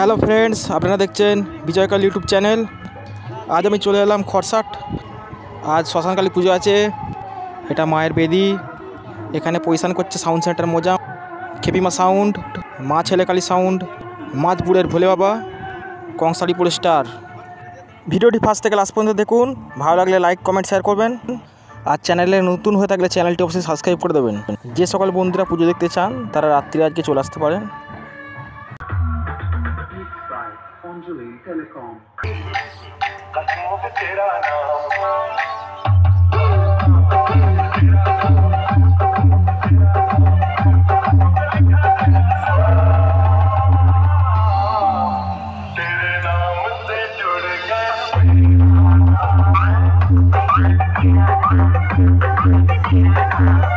Hello friends আপনারা দেখছেন বিজয়কাল YouTube channel আজ আমি চলে এলাম খরসাট আজ শ্মশানকালী পুজো আছে। এটা মায়ের বেদি। এখানে পজিশান করছে সাউন্ড সেন্টার মোজা। খেপিমা সাউন্ড মা ছেলেকালী সাউন্ড মাঝপুরের ভোলে বাবা কংসারিপুর স্টার ভিডিওটি ফার্স্ট থেকে লাস্ট পর্যন্ত দেখুন। ভালো লাগলে লাইক কমেন্ট শেয়ার করবেন। আর চ্যানেলে নতুন হয়ে থাকলে চ্যানেলটি অবশ্যই সাবস্ক্রাইব করে দেবেন। যে সকল বন্ধুরা পুজো দেখতে চান, তারা রাত্রি আজকে চলে আসতে পারেন।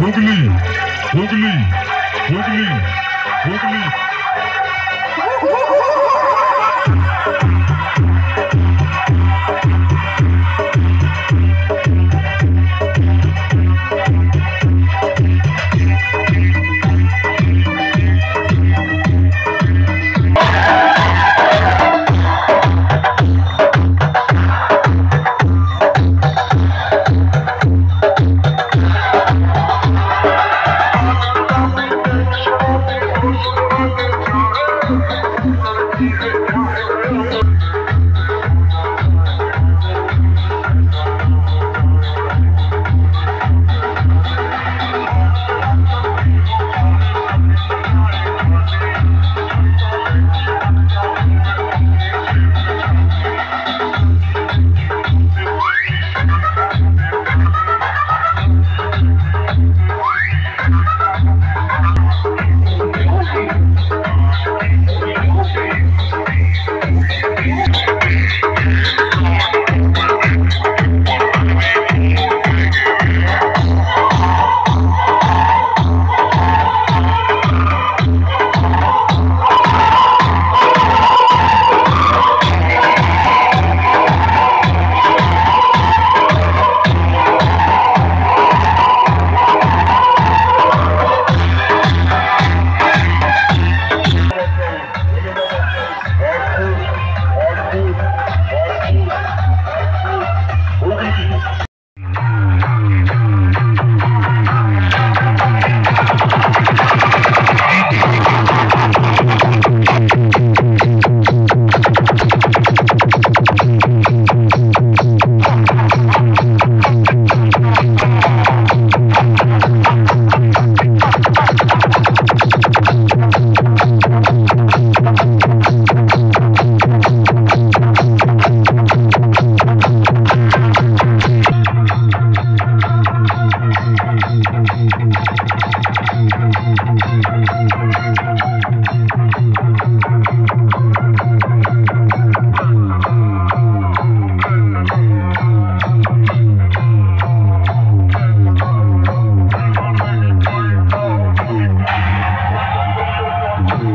हुगली हुगली हुगली हुगली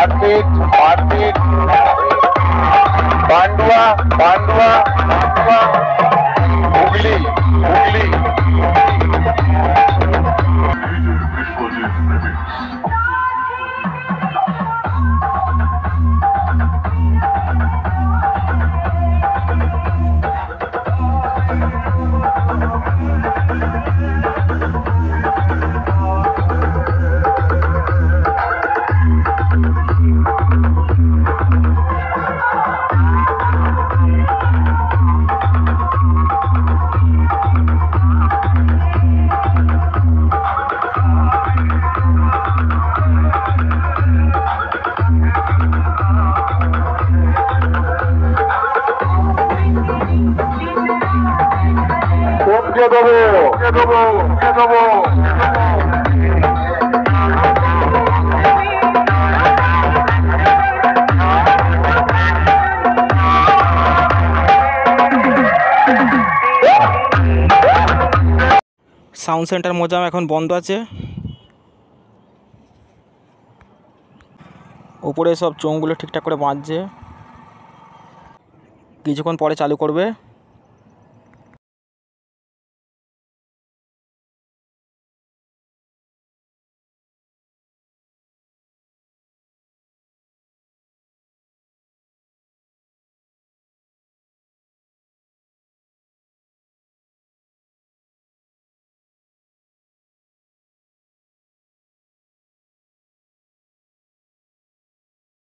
मारपीट मारपीट पांडुआ पांडुआ पांडुआ। हुगली हुगली। টপকে দেবো? দেবো? সাউন্ড সেন্টার মোজাম এখন বন্ধ আছে। উপরে সব চোঙগুলো ঠিকঠাক করে বাঁধছে। কিছুক্ষণ পরে চালু করবে।